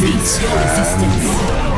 Cease your resistance.